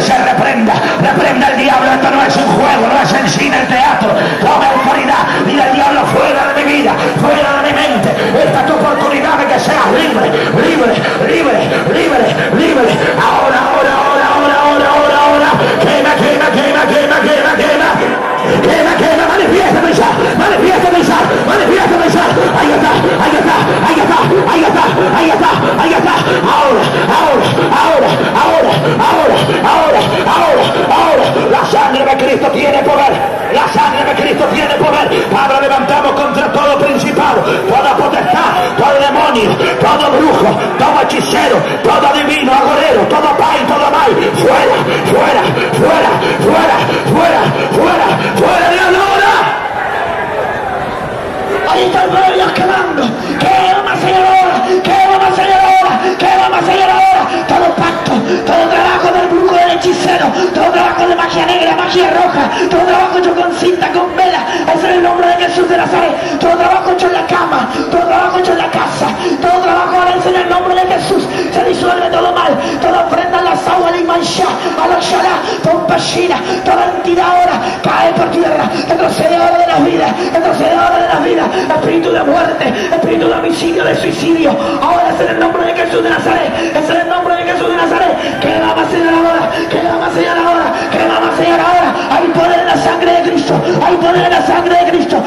se reprenda. Reprenda el diablo. Esto no es un juego, no es el cine, el teatro. Shalá, compasina, toda entidad ahora cae por tierra, retrocededora de las vidas, retrocededora de las vidas, espíritu de muerte, espíritu de homicidio, de suicidio, ahora es en el nombre de Jesús de Nazaret, es en el nombre de Jesús de Nazaret, que va a sellar ahora, que va a sellar ahora, que va a sellar ahora, hay poder en la sangre de Cristo, hay poder en la sangre de Cristo,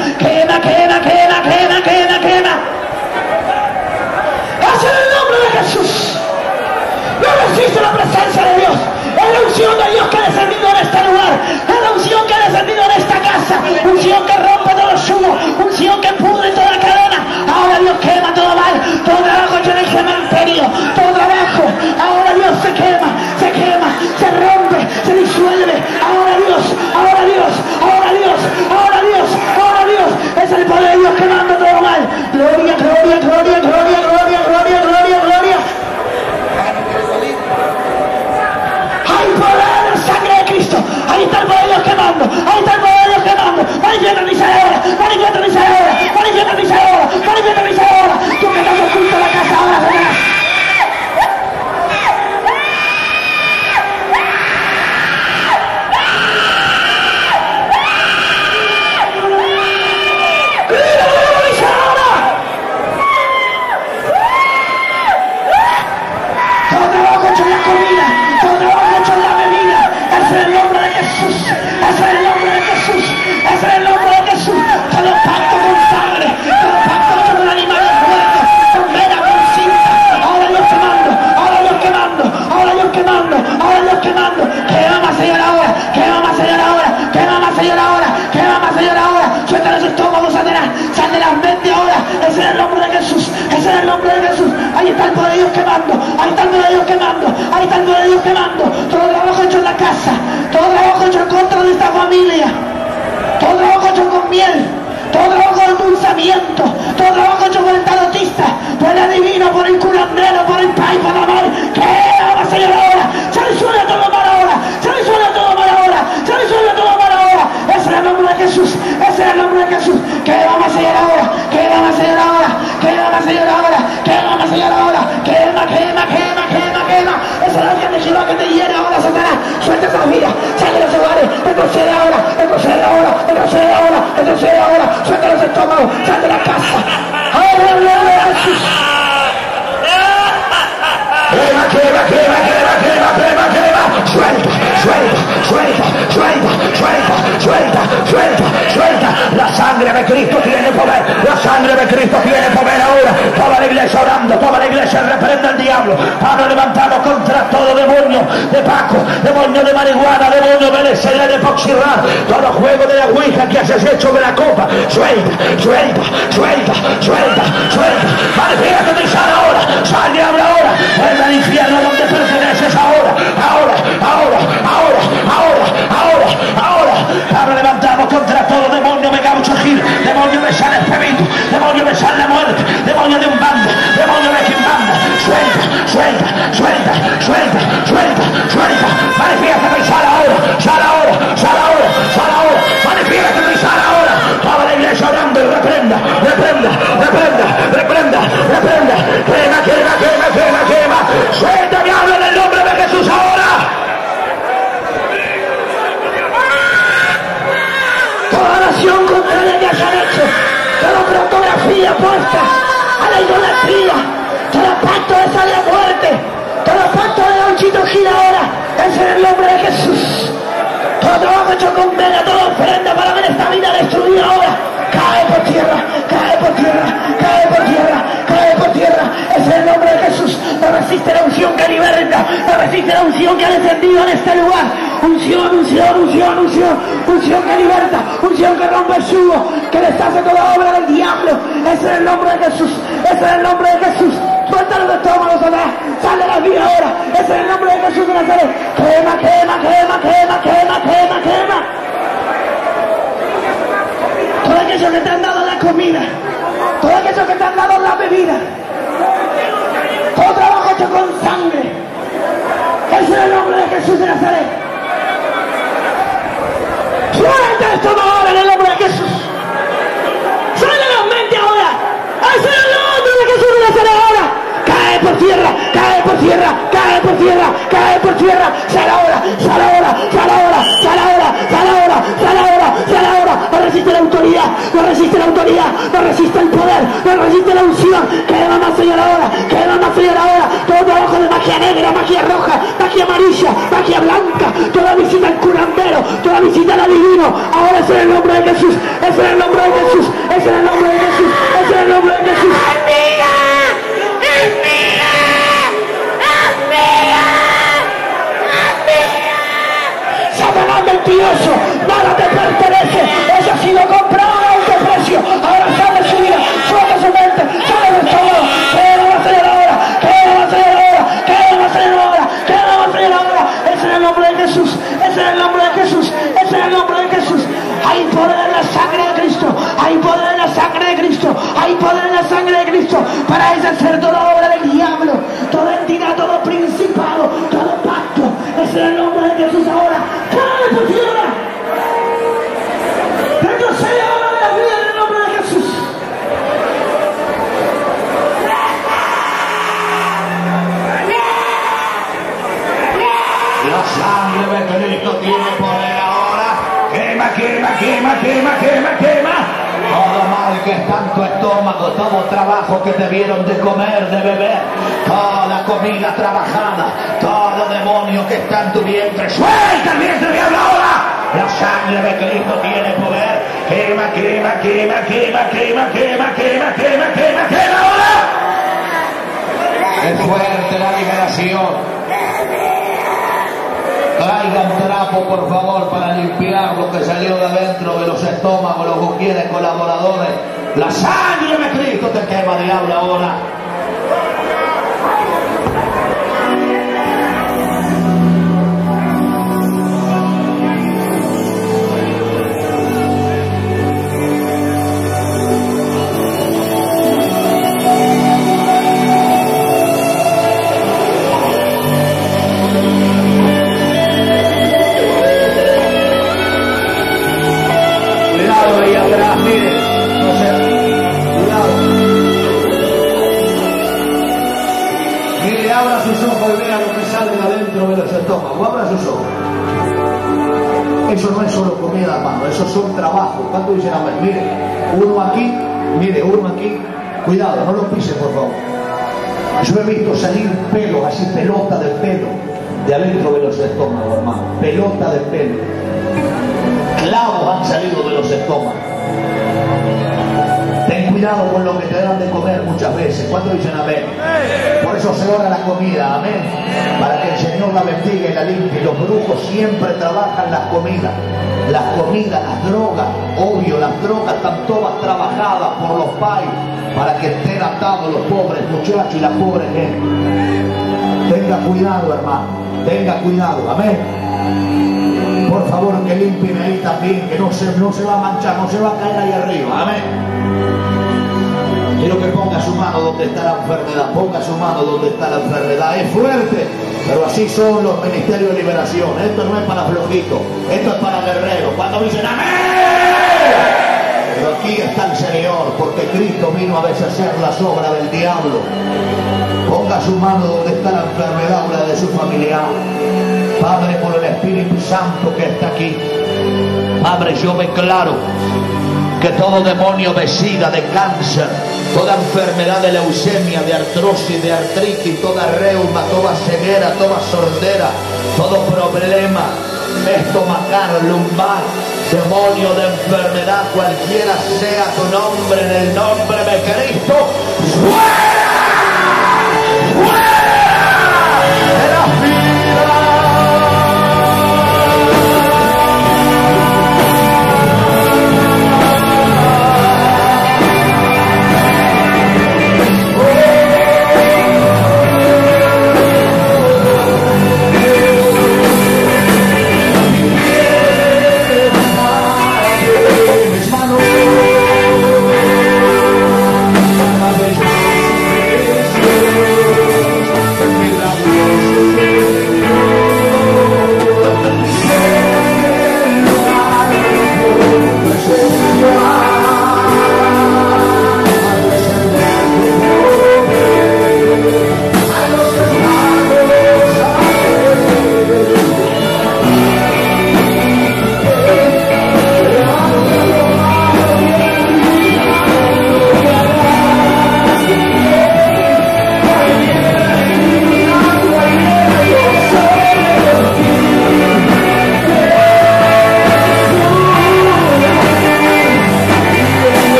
permitido que te ahora, Satanás. Suelta esa vida, sale los hogares, retrocede ahora, retrocede ahora, retrocede ahora, retrocede ahora, suelta los estómagos, sal de la casa. Aleluya, Jesús. Quema, quema, quema, quema, quema, quema, quema. Suelta, suelta, suelta, suelta, suelta, suelta, suelta, suelta sangre de Cristo tiene poder. La sangre de Cristo tiene poder ahora. Toda la iglesia orando, toda la iglesia reprende al diablo. Pablo levantado contra todo demonio de Paco, demonio de marihuana, demonio de LSD, de Foxirrar. Todo juego de la Ouija que haces hecho de la copa. Suelta, suelta, suelta, suelta, suelta. Manifiéstate y sal ahora. Sal diablo ahora. En el infierno donde perteneces ahora. Ahora, ahora, ahora, ahora, ahora, ahora. Ahora levantamos contra todo demonio mega demonio de Sanefemito, demonio de San la muerte, demonio de un bando, demonio de quien suelta, suelta, suelta, suelta, suelta, suelta, manifiesta en este lugar. Unción, unción, unción, unción, unción que liberta, unción que rompe el yugo, que deshace toda obra del diablo. Es en el nombre de Jesús, es en el nombre de Jesús. Suelta los estómagos, Satanás. Sal de la vida ahora. Es en el nombre de Jesús de Nazaret. Quema, quema, quema, quema, quema, quema, quema. Todo aquello que te han dado la comida. Todo aquello que te han dado la bebida. Todo trabajo hecho con sangre. Es en el nombre de Jesús de Nazaret. Suelta esto ahora en el nombre de Jesús. Suelta la mente ahora. En el nombre de Jesús de Nazaret ahora. Cae por tierra, cae por tierra, cae por tierra, cae por tierra. Sal ahora, sal ahora, sal ahora, sal ahora, sal ahora, sal ahora, sal ahora. No resiste la autoridad, no resiste la autoridad, no resiste el poder, no resiste la unción. Queda más Señor ahora, queda más Señor ahora. Todo trabajo de magia negra, magia roja, magia amarilla, magia blanca. Toda visita al curandero, toda visita al adivino. Ahora es en el nombre de Jesús, es en el nombre de Jesús, es en el nombre de Jesús, es en el nombre de Jesús. Satanás mentiroso, nada te pertenece, eso ha sido comprado a alto precio, ahora Jesús ahora, cae por tierra, retrocede ahora de la vida en el nombre de Jesús. La sangre de que tu estómago, todo trabajo que te vieron de comer, de beber, toda comida trabajada, todo demonio que está en tu vientre, suelta el vientre diablo ahora. La sangre de Cristo tiene poder. Quema, quema, quema, quema, quema, quema, quema, quema, quema, quema ahora. Es fuerte la liberación. Traigan trapo, por favor, para limpiar lo que salió de adentro de los estómagos, los ujieres colaboradores. La sangre de Cristo te quema, diablo, ahora. Ahí atrás, mire. No sé. Cuidado. Mire, abra sus ojos y vea lo que sale de adentro de los estómagos. Abra sus ojos. Eso no es solo comida, hermano. Eso son trabajos. ¿Cuánto dicen amén? Mire, uno aquí, mire, uno aquí. Cuidado, no lo pise, por favor. Yo he visto salir pelos, así pelota de pelo, de adentro de los estómagos, hermano. Pelota de pelo clavos han salido estómagos. Ten cuidado con lo que te dan de comer muchas veces. ¿Cuánto dicen amén? Por eso se ora la comida, amén. Para que el Señor la bendiga y la limpie. Los brujos siempre trabajan las comidas. Las comidas, las drogas, obvio, las drogas están todas trabajadas por los pais para que estén atados los pobres muchachos y la pobre gente. Tenga cuidado, hermano. Tenga cuidado, amén. Por favor, que limpien ahí también, que no se, no se va a manchar, no se va a caer ahí arriba. Amén. Quiero que ponga su mano donde está la enfermedad, ponga su mano donde está la enfermedad. Es fuerte, pero así son los ministerios de liberación. Esto no es para flojitos, esto es para guerreros. Cuando dicen amén, pero aquí está el Señor, porque Cristo vino a deshacer las obras del diablo. Ponga su mano donde está la enfermedad, la de su familiar. Padre, por el Espíritu Santo que está aquí. Padre, yo declaro que todo demonio de sida, de cáncer, toda enfermedad de leucemia, de artrosis, de artritis, toda reuma, toda ceguera, toda sordera, todo problema estomacal, lumbar, demonio de enfermedad, cualquiera sea tu nombre, en el nombre de Cristo. ¡Fuera!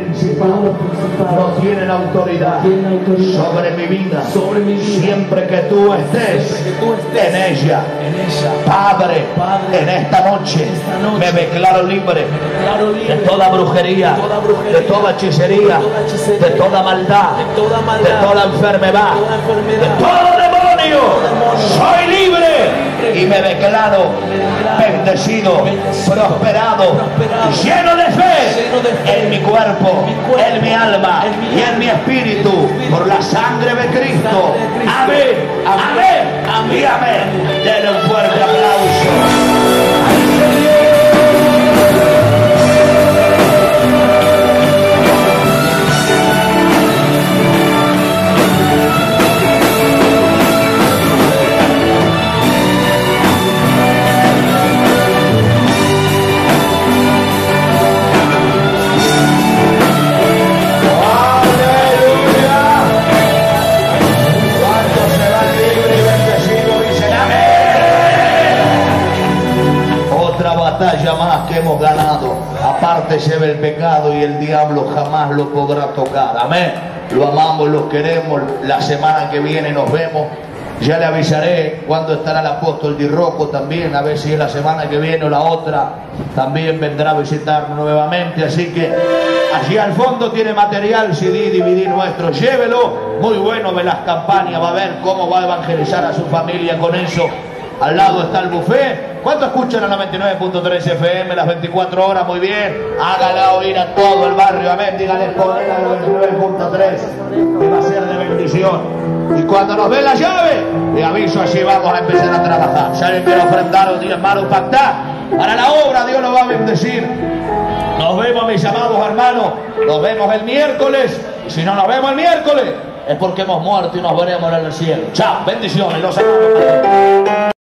Principados no tienen autoridad sobre mi vida. Sobre mi vida. siempre que tú estés en ella. Padre, en esta noche me declaro libre de toda brujería, de toda hechicería, de toda maldad, de toda enfermedad, de todo demonio. Soy libre y me declaro bendecido, prosperado, lleno de fe en mi cuerpo, en mi alma y en mi espíritu, por la sangre de Cristo. Amén, amén, amén. Denle un fuerte aplauso. Aparte se ve el pecado y el diablo jamás lo podrá tocar. Amén. Lo amamos, lo queremos. La semana que viene nos vemos. Ya le avisaré cuándo estará el apóstol Di Rocco también, a ver si es la semana que viene o la otra también vendrá a visitarnos nuevamente. Así que allí al fondo tiene material CD, DVD nuestro. Llévelo, muy bueno de las campañas, va a ver cómo va a evangelizar a su familia con eso. Al lado está el buffet. ¿Cuánto escuchan a 99.3 FM las 24 horas? Muy bien. Hágala oír a todo el barrio. Amén. Dígale poder a la 99.3. Que va a ser de bendición. Y cuando nos dé la llave, le aviso así vamos a empezar a trabajar. Si alguien quiere ofrendar o diezmar o pactar para la obra, Dios lo va a bendecir. Nos vemos, mis amados hermanos. Nos vemos el miércoles. Si no nos vemos el miércoles, es porque hemos muerto y nos veremos en el cielo. Chao, bendiciones, los amamos.